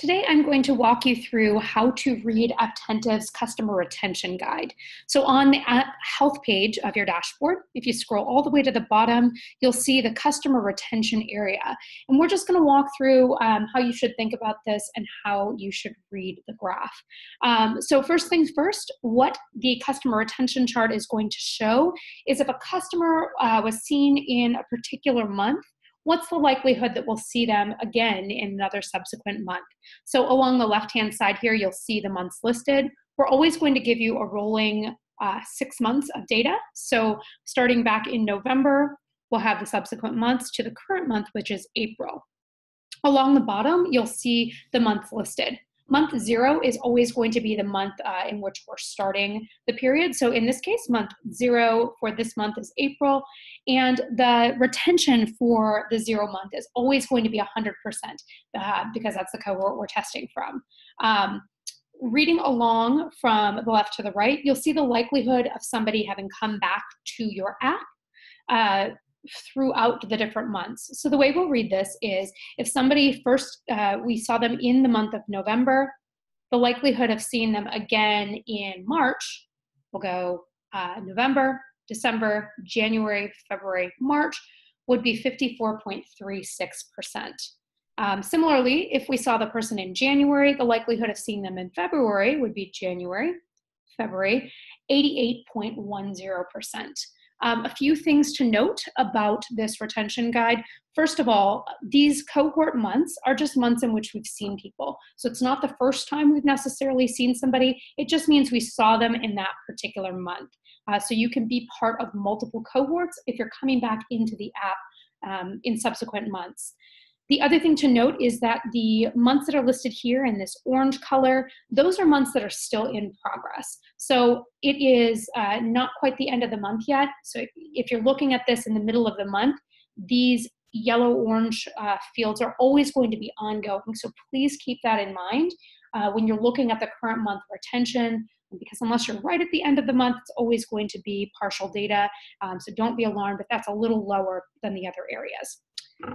Today, I'm going to walk you through how to read Apptentive's customer retention guide. So, on the health page of your dashboard, if you scroll all the way to the bottom, you'll see the customer retention area. And we're just going to walk through um, how you should think about this and how you should read the graph. Um, so, first things first, what the customer retention chart is going to show is if a customer uh, was seen in a particular month what's the likelihood that we'll see them again in another subsequent month? So along the left-hand side here, you'll see the months listed. We're always going to give you a rolling uh, six months of data. So starting back in November, we'll have the subsequent months to the current month, which is April. Along the bottom, you'll see the months listed month zero is always going to be the month uh, in which we're starting the period. So in this case, month zero for this month is April, and the retention for the zero month is always going to be 100% uh, because that's the cohort we're testing from. Um, reading along from the left to the right, you'll see the likelihood of somebody having come back to your app. Uh, throughout the different months. So the way we'll read this is if somebody first, uh, we saw them in the month of November, the likelihood of seeing them again in March will go uh, November, December, January, February, March would be 54.36%. Um, similarly, if we saw the person in January, the likelihood of seeing them in February would be January, February, 88.10%. Um, a few things to note about this retention guide. First of all, these cohort months are just months in which we've seen people. So it's not the first time we've necessarily seen somebody, it just means we saw them in that particular month. Uh, so you can be part of multiple cohorts if you're coming back into the app um, in subsequent months. The other thing to note is that the months that are listed here in this orange color, those are months that are still in progress. So it is uh, not quite the end of the month yet. So if you're looking at this in the middle of the month, these yellow orange uh, fields are always going to be ongoing. So please keep that in mind uh, when you're looking at the current month retention because unless you're right at the end of the month, it's always going to be partial data. Um, so don't be alarmed if that's a little lower than the other areas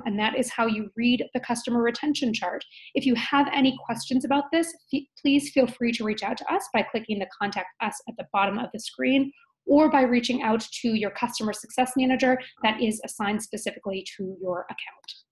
and that is how you read the customer retention chart. If you have any questions about this, please feel free to reach out to us by clicking the contact us at the bottom of the screen or by reaching out to your customer success manager that is assigned specifically to your account.